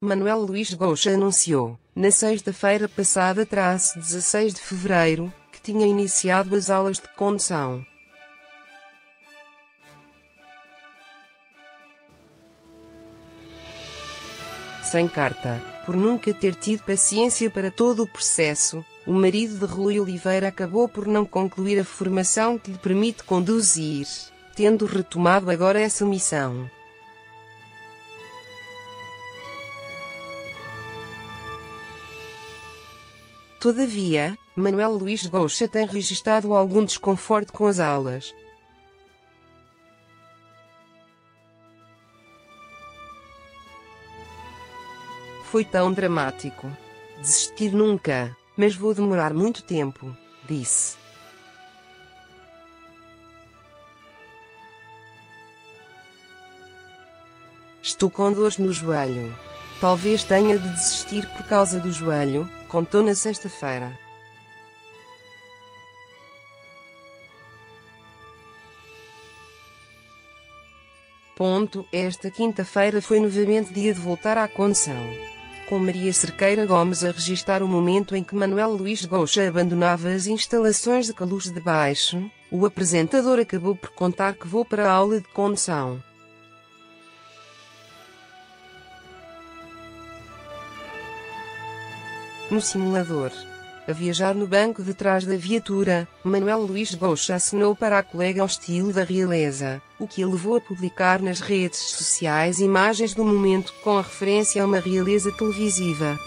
Manuel Luís Goucha anunciou, na sexta-feira passada, 16 de fevereiro, que tinha iniciado as aulas de condução. Sem carta, por nunca ter tido paciência para todo o processo, o marido de Rui Oliveira acabou por não concluir a formação que lhe permite conduzir, tendo retomado agora essa missão. Todavia, Manuel Luís Goucha tem registrado algum desconforto com as aulas. Foi tão dramático. Desistir nunca, mas vou demorar muito tempo, disse. Estou com dores no joelho. Talvez tenha de desistir por causa do joelho, contou na sexta-feira. Ponto. Esta quinta-feira foi novamente dia de voltar à condução. Com Maria Cerqueira Gomes a registrar o momento em que Manuel Luís Goucha abandonava as instalações de Caluz de Baixo, o apresentador acabou por contar que vou para a aula de condução. No simulador. A viajar no banco de trás da viatura, Manuel Luís Goucha assinou para a colega ao estilo da realeza, o que a levou a publicar nas redes sociais imagens do momento com a referência a uma realeza televisiva.